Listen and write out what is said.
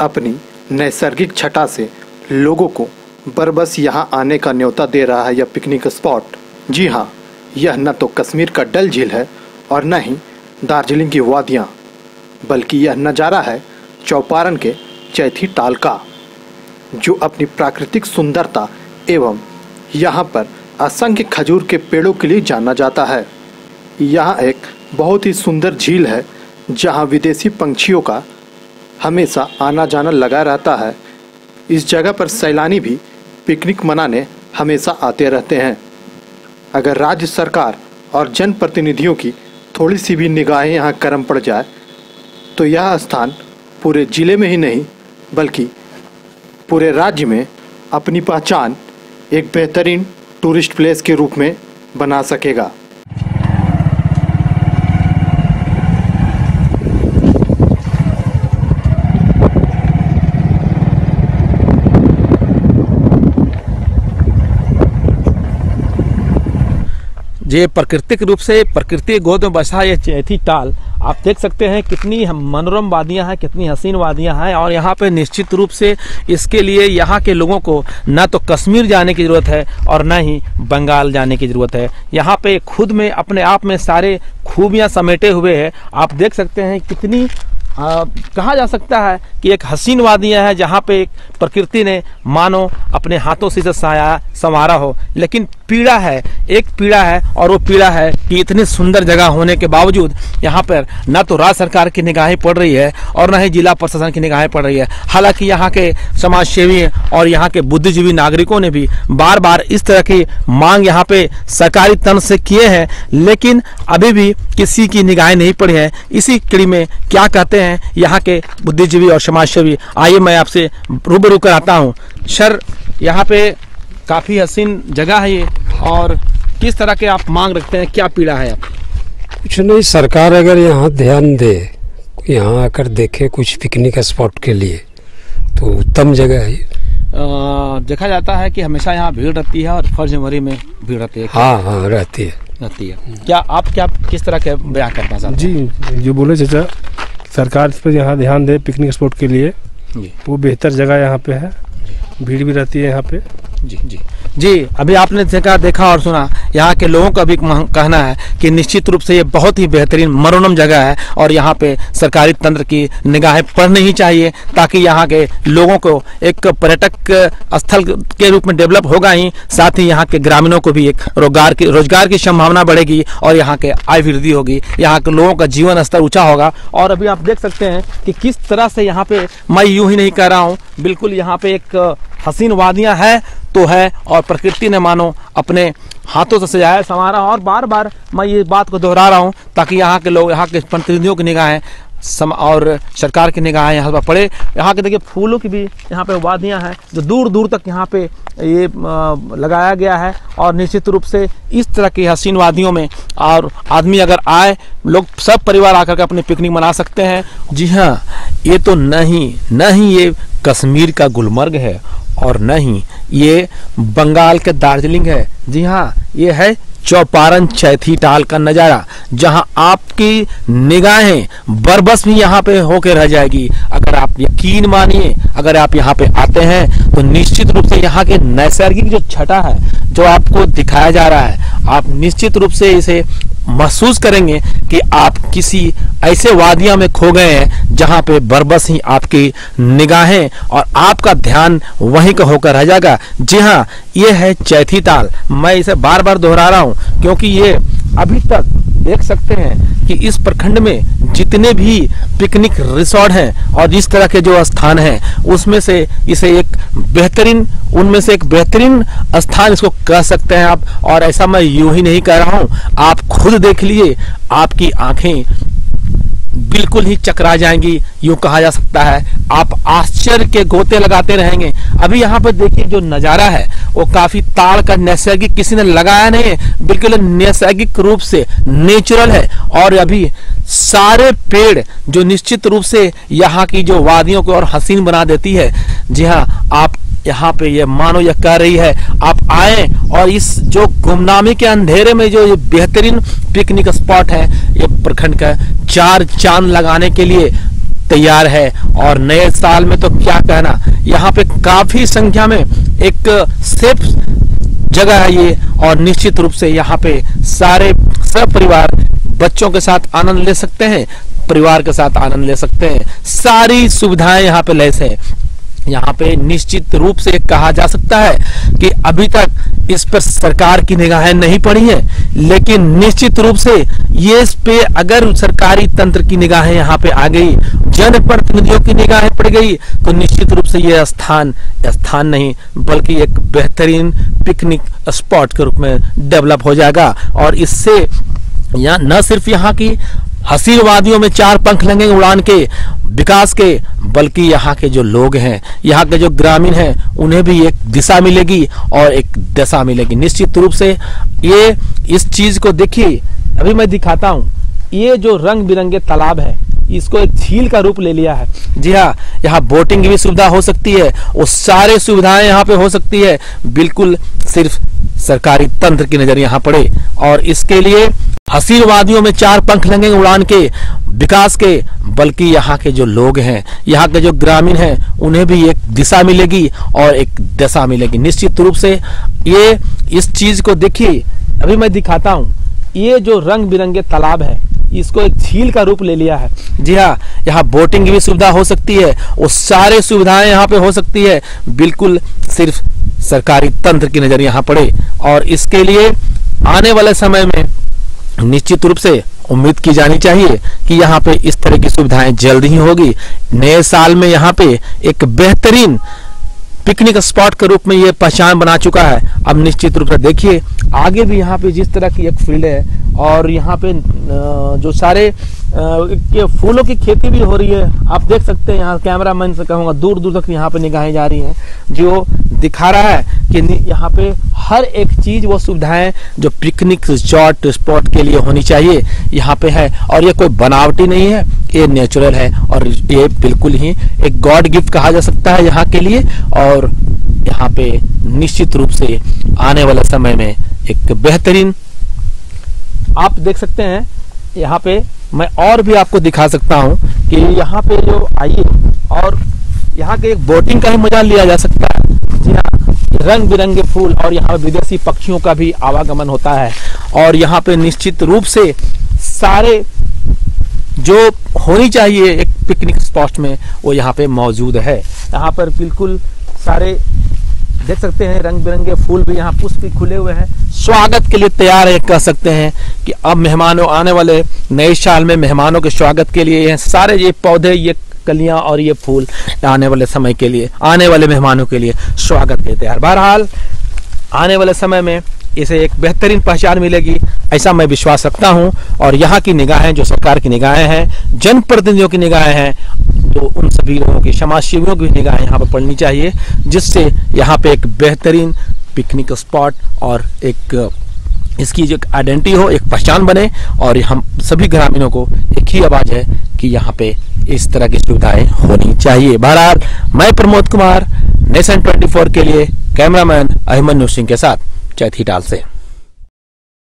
अपनी नैसर्गिक छटा से लोगों को बरबस यहाँ आने का न्योता दे रहा है यह पिकनिक स्पॉट। जी हाँ यह न तो कश्मीर का डल झील है और न ही दार्जिलिंग की वादियाँ, बल्कि यह नज़ारा है चौपारण के चैथी टाल का, जो अपनी प्राकृतिक सुंदरता एवं यहाँ पर असंख्य खजूर के पेड़ों के लिए जाना जाता है। यहाँ एक बहुत ही सुंदर झील है, जहाँ विदेशी पंछियों का हमेशा आना जाना लगा रहता है। इस जगह पर सैलानी भी पिकनिक मनाने हमेशा आते रहते हैं। अगर राज्य सरकार और जनप्रतिनिधियों की थोड़ी सी भी निगाहें यहाँ कर्म पड़ जाए तो यह स्थान पूरे ज़िले में ही नहीं, बल्कि पूरे राज्य में अपनी पहचान एक बेहतरीन टूरिस्ट प्लेस के रूप में बना सकेगा। ये प्राकृतिक रूप से प्रकृति गोद में बसा ये चैथी टाल, आप देख सकते हैं कितनी मनोरम वादियाँ हैं, कितनी हसीन वादियाँ हैं, और यहाँ पे निश्चित रूप से इसके लिए यहाँ के लोगों को न तो कश्मीर जाने की ज़रूरत है और न ही बंगाल जाने की ज़रूरत है। यहाँ पे खुद में, अपने आप में सारे खूबियाँ समेटे हुए हैं। आप देख सकते हैं कितनी कहा जा सकता है कि एक हसीन वादियाँ है जहाँ पे एक प्रकृति ने, मानो, अपने हाथों से इसे साया, संवारा हो। लेकिन पीड़ा है, एक पीड़ा है और वो पीड़ा है कि इतनी सुंदर जगह होने के बावजूद यहाँ पर न तो राज्य सरकार की निगाहें पड़ रही है और न ही जिला प्रशासन की निगाहें पड़ रही है। हालाँकि यहाँ के समाज सेवी और यहाँ के बुद्धिजीवी नागरिकों ने भी बार बार इस तरह की मांग यहाँ पे सरकारी तंत्र से किए हैं, लेकिन अभी भी किसी की निगाहें नहीं पड़ी हैं। इसी कड़ी में क्या कहते यहाँ के बुद्धिजीवी और समाज सेवी आइए मैं आपसे रूबरू कराता हूँ। सर यहाँ पे काफ़ी हसीन जगह है ये और किस तरह के आप मांग रखते हैं क्या पीड़ा है आप? कुछ नहीं सरकार अगर यहाँ ध्यान दे यहाँ आकर देखे कुछ पिकनिक स्पॉट के लिए तो उत्तम जगह है देखा जाता है कि हमेशा यहाँ भीड़ रहती है और फ़र्स्ट जनवरी में भीड़ रहती है। हाँ हाँ रहती है। रहती है। क्या आप क्या किस तरह के बयान करना चाहते जी जो बोले चाचा सरकार इस पर यहाँ ध्यान दे पिकनिक स्पॉट के लिए। वो बेहतर जगह यहाँ पे है। भीड़ भी रहती है यहाँ पे। जी जी। जी, अभी आपने देखा देखा और सुना, यहाँ के लोगों का भी कहना है कि निश्चित रूप से ये बहुत ही बेहतरीन मनोरम जगह है और यहाँ पे सरकारी तंत्र की निगाहें पड़नी ही चाहिए ताकि यहाँ के लोगों को एक पर्यटक स्थल के रूप में डेवलप होगा ही, साथ ही यहाँ के ग्रामीणों को भी एक रोज़गार की रोज़गार की संभावना बढ़ेगी और यहाँ के आय वृद्धि होगी। यहाँ के लोगों का जीवन स्तर ऊँचा होगा और अभी आप देख सकते हैं कि किस तरह से यहाँ पे मैं यूँ ही नहीं कह रहा हूँ, बिल्कुल यहाँ पे एक हसीन वादियाँ हैं तो है, और प्रकृति ने मानो अपने हाथों से सजाया संवारा और बार बार मैं ये बात को दोहरा रहा हूँ, ताकि यहाँ के लोग, यहाँ के प्रतिनिधियों की निगाहें सम, और सरकार की निगाहें यहाँ पर पड़े। यहाँ के देखिए, फूलों की भी यहाँ पे वादियाँ हैं, जो दूर दूर तक यहाँ पे ये लगाया गया है, और निश्चित रूप से इस तरह की हसीन वादियों में, और आदमी अगर आए, लोग सब परिवार आकर के अपनी पिकनिक मना सकते हैं। जी हाँ ये तो नहीं नहीं ये कश्मीर का गुलमर्ग है और नहीं, ये बंगाल के दार्जिलिंग है। जी हाँ ये है चौपारण चैथी टाल का नज़ारा, जहाँ आपकी निगाहें बरबस भी यहाँ पे होके रह जाएगी। अगर आप यकीन मानिए, अगर आप यहाँ पे आते हैं तो निश्चित रूप से यहाँ के नैसर्गिक जो छटा है, जो आपको दिखाया जा रहा है, आप निश्चित रूप से इसे महसूस करेंगे कि आप किसी ऐसे वादिया में खो गए हैं जहाँ पे बरबस ही आपकी निगाहें और आपका ध्यान वहीं का होकर रह जाएगा। जी हाँ ये है चैथी ताल। मैं इसे बार बार दोहरा रहा हूँ, क्योंकि ये अभी तक देख सकते हैं कि इस प्रखंड में जितने भी पिकनिक रिसोर्ट हैं और इस तरह के जो स्थान हैं, उसमें से इसे एक बेहतरीन, उनमें से एक बेहतरीन स्थान इसको कह सकते हैं आप। और ऐसा मैं यूँ ही नहीं कह रहा हूँ, आप खुद देख लिए आपकी आँखें बिल्कुल ही चकरा जाएँगी, यूँ कहा जा सकता है। आप आश्चर्य के गोते लगाते रहेंगे। अभी यहाँ पर देखिए जो नज़ारा है, वो काफ़ी ताड़ का, नैसर्गिक, किसी ने लगाया नहीं बिल्कुल नैसर्गिक रूप से, नेचुरल है। और अभी सारे पेड़ जो निश्चित रूप से यहाँ की जो वादियों को और हसीन बना देती है, जी हाँ आप यहाँ पे ये मानो यह कह रही है, आप आए और इस जो गुमनामी के अंधेरे में जो ये बेहतरीन पिकनिक स्पॉट है, ये प्रखंड का चार चाँद लगाने के लिए तैयार है। और नए साल में तो क्या कहना, यहाँ पे काफ़ी संख्या में एक सेफ़ जगह है ये, और निश्चित रूप से यहाँ पे सारे सब परिवार बच्चों के साथ आनंद ले सकते हैं, परिवार के साथ आनंद ले सकते हैं। सारी सुविधाएँ यहाँ पे लैस है। यहाँ पे निश्चित रूप से कहा जा सकता है कि अभी तक इस पर सरकार की निगाहें नहीं पड़ी है, लेकिन निश्चित रूप से ये इस पे अगर सरकारी तंत्र की निगाहें यहाँ पे आ गई, जनप्रतिनिधियों की निगाहें पड़ गई तो निश्चित रूप से ये स्थान स्थान नहीं, बल्कि एक बेहतरीन पिकनिक स्पॉट के रूप में डेवलप हो जाएगा। और इससे यहाँ, न सिर्फ़ यहाँ की हसीन वादियों में चार पंख लगेंगे उड़ान के विकास के, बल्कि यहाँ के जो लोग हैं, यहाँ के जो ग्रामीण हैं, उन्हें भी एक दिशा मिलेगी और एक दशा मिलेगी। निश्चित रूप से ये इस चीज़ को देखिए, अभी मैं दिखाता हूँ, ये जो रंग बिरंगे तालाब है इसको एक झील का रूप ले लिया है। जी हाँ यहाँ बोटिंग की भी सुविधा हो सकती है वो सारे सुविधाएँ यहाँ पे हो सकती है। बिल्कुल सिर्फ़ सरकारी तंत्र की नज़र यहाँ पड़े। और इसके लिए हसीन वादियों में चार पंख लगेंगे उड़ान के, विकास के, बल्कि यहाँ के जो लोग हैं, यहाँ के जो ग्रामीण हैं, उन्हें भी एक दिशा मिलेगी और एक दशा मिलेगी। निश्चित रूप से ये इस चीज़ को देखिए, अभी मैं दिखाता हूँ। ये जो रंग बिरंगे तालाब है इसको एक झील का रूप ले लिया है। जी हाँ यहाँ बोटिंग की भी सुविधा हो सकती है वो सारे सुविधाएँ यहाँ पे हो सकती है। बिल्कुल सिर्फ़ सरकारी तंत्र की नज़र यहाँ पड़े। और इसके लिए आने वाले समय में निश्चित रूप से उम्मीद की जानी चाहिए कि यहाँ पे इस तरह की सुविधाएँ जल्द ही होगी। नए साल में यहाँ पे एक बेहतरीन पिकनिक स्पॉट के रूप में ये पहचान बना चुका है। अब निश्चित रूप से देखिए, आगे भी यहाँ पे जिस तरह की एक फ़ील्ड है और यहाँ पे जो सारे के फूलों की खेती भी हो रही है। आप देख सकते हैं यहाँ कैमरा मैन से कहूँगा दूर दूर तक यहाँ पे निगाहें जा रही हैं, जो दिखा रहा है कि यहाँ पे हर एक चीज़ वो सुविधाएँ जो पिकनिक रिजॉर्ट स्पॉट के लिए होनी चाहिए, यहाँ पे है। और ये कोई बनावटी नहीं है, ये नेचुरल है। और ये बिल्कुल ही एक गॉड गिफ्ट कहा जा सकता है यहाँ के लिए। और यहाँ पे निश्चित रूप से आने वाले समय में एक बेहतरीन, आप देख सकते हैं, यहाँ पे मैं और भी आपको दिखा सकता हूँ कि यहाँ पे जो आइए, और यहाँ के एक बोटिंग का ही मज़ा लिया जा सकता है। जी हाँ रंग बिरंगे फूल और यहाँ विदेशी पक्षियों का भी आवागमन होता है। और यहाँ पे निश्चित रूप से सारे जो होनी चाहिए एक पिकनिक स्पॉट में, वो यहाँ पे मौजूद है। यहाँ पर बिल्कुल सारे देख सकते हैं रंग बिरंगे फूल भी यहाँ पुष्प भी खुले हुए हैं। स्वागत के लिए तैयार है, कह सकते हैं कि अब मेहमानों, आने वाले नए साल में मेहमानों के स्वागत के लिए ये सारे ये पौधे, ये कलियाँ और ये फूल आने वाले समय के लिए, आने वाले मेहमानों के लिए स्वागत के तैयार। बहरहाल, आने वाले समय में इसे एक बेहतरीन पहचान मिलेगी, ऐसा मैं विश्वास रखता हूँ। और यहाँ की निगाहें, जो सरकार की निगाहें हैं, जनप्रतिनिधियों की निगाहें हैं तो उन सभी लोगों की समाज सेवियों की निगाहें यहाँ पर पड़नी चाहिए, जिससे यहाँ पे एक बेहतरीन पिकनिक स्पॉट और एक, इसकी जो आइडेंटिटी हो, एक पहचान बने और हम सभी ग्रामीणों को एक ही आवाज़ है कि यहाँ पे इस तरह की सुविधाएँ होनी चाहिए। बहरहाल, मैं प्रमोद कुमार नेशन 24 के लिए कैमरामैन अहमद नूर सिंह के साथ चैथी टाल से।